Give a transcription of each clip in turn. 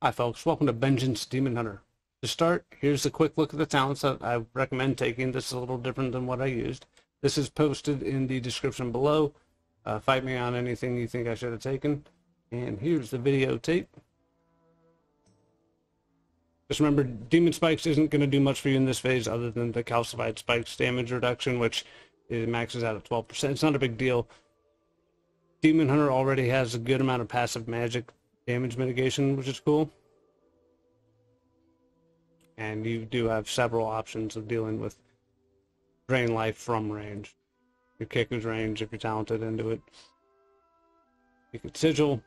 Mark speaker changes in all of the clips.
Speaker 1: Hi folks, welcome to Vengeance Demon Hunter. To start, here's a quick look at the talents that I recommend taking. This is a little different than what I used. This is posted in the description below. Uh, fight me on anything you think I should have taken. And here's the videotape. Just remember, Demon Spikes isn't going to do much for you in this phase other than the Calcified Spikes damage reduction, which maxes out at 12%. It's not a big deal. Demon Hunter already has a good amount of passive magic damage mitigation, which is cool. And you do have several options of dealing with drain life from range. Your kicker's range if you're talented into it. You could sigil.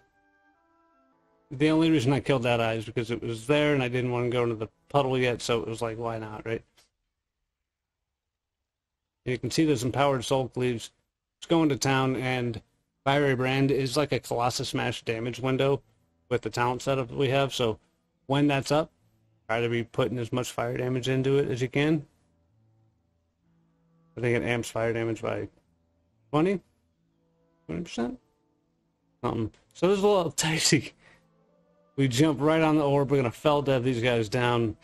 Speaker 1: The only reason I killed that eye is because it was there and I didn't want to go into the puddle yet, so it was like, why not, right? You can see those empowered soul cleaves. It's going to town and Fiery Brand is like a Colossus Smash damage window with the talent setup that we have. So when that's up, try to be putting as much fire damage into it as you can. I think it amps fire damage by 20, 20%. Something. So this is a little dicey. We jump right on the orb. We're gonna Fel Dev these guys down.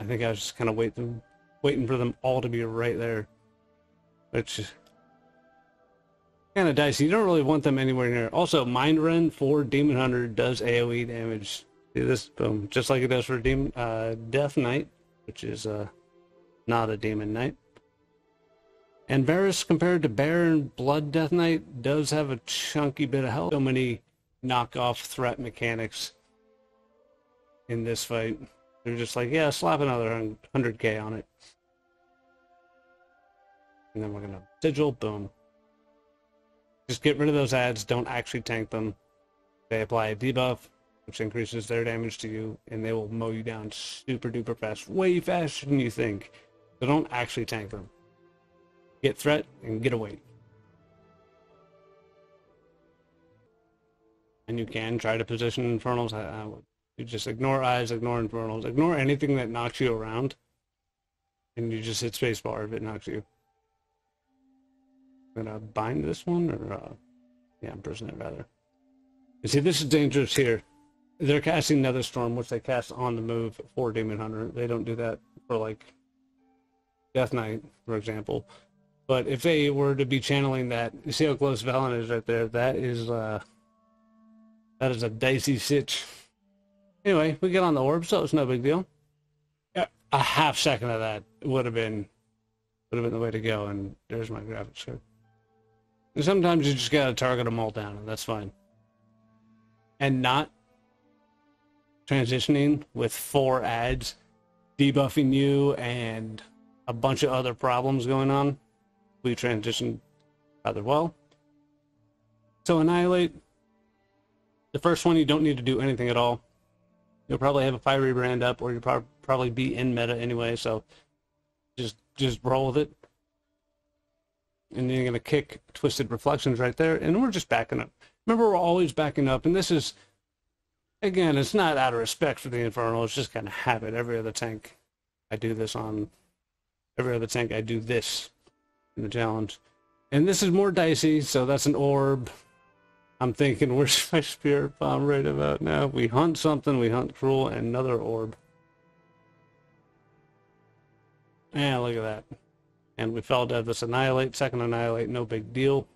Speaker 1: I think I was just kind of waiting, waiting for them all to be right there, which kind of dicey. You don't really want them anywhere near. Also, Mind Run for Demon Hunter does AoE damage. This? Boom. Just like it does for Demon uh, Death Knight, which is uh, not a Demon Knight. And Variss, compared to Bear and Blood Death Knight, does have a chunky bit of health. So many knockoff threat mechanics in this fight. They're just like, yeah, slap another 100k on it. And then we're going to sigil, boom. Just get rid of those ads. Don't actually tank them. They apply a debuff, which increases their damage to you, and they will mow you down super duper fast, way faster than you think. So don't actually tank them. Get threat and get away. And you can try to position infernals. I, you just ignore eyes, ignore infernals, ignore anything that knocks you around, and you just hit spacebar if it knocks you gonna bind this one or uh, yeah, imprison it rather. You see, this is dangerous here. They're casting Nether Storm, which they cast on the move for Demon Hunter. They don't do that for like Death Knight, for example. But if they were to be channeling that, you see how close Velen is right there. That is uh, that is a dicey sitch. Anyway, we get on the orb, so it's no big deal. A half second of that would have been would have been the way to go, and there's my graphics card. And sometimes you just gotta target them all down, and that's fine. And not transitioning with four ads debuffing you and a bunch of other problems going on. We transitioned rather well. So annihilate. The first one you don't need to do anything at all. You'll probably have a fiery brand up, or you'll probably be in meta anyway. So just just roll with it and then you're going to kick Twisted Reflections right there, and we're just backing up. Remember, we're always backing up, and this is, again, it's not out of respect for the Infernal, it's just kind of habit. Every other tank I do this on, every other tank I do this in the challenge. And this is more dicey, so that's an orb. I'm thinking, where's my spirit bomb right about now? We hunt something, we hunt Kruul, another orb. Yeah, look at that. And we Fel Dev this annihilate, second annihilate, no big deal.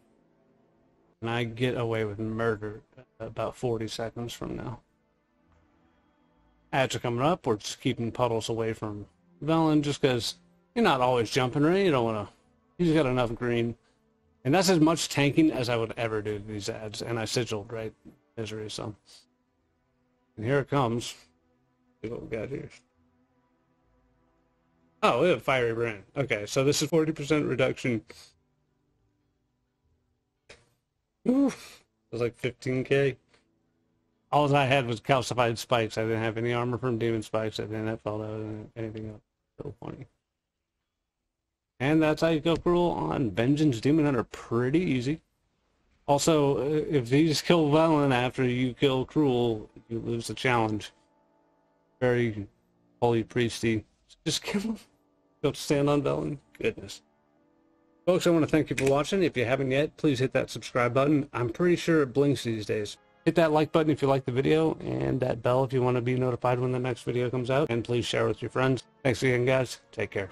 Speaker 1: And I get away with murder about 40 seconds from now. Ads are coming up. We're just keeping puddles away from Velen just because you're not always jumping, right? You don't want to... He's got enough green. And that's as much tanking as I would ever do these ads. And I sigiled, right? Misery, so... And here it comes. See what we got here. Oh, we have fiery brand. Okay, so this is 40% reduction. Oof. It was like 15k. All I had was calcified spikes. I didn't have any armor from demon spikes. I didn't have fallout anything else. So funny. And that's how you Kruul on Vengeance Demon Hunter. Pretty easy. Also, uh, if these kill Velen after you kill Kruul, you lose the challenge. Very holy priesty. Just kill him. Don't stand on Velen. Goodness. Folks, I want to thank you for watching. If you haven't yet, please hit that subscribe button. I'm pretty sure it blinks these days. Hit that like button if you like the video, and that bell if you want to be notified when the next video comes out. And please share with your friends. Thanks again, guys. Take care.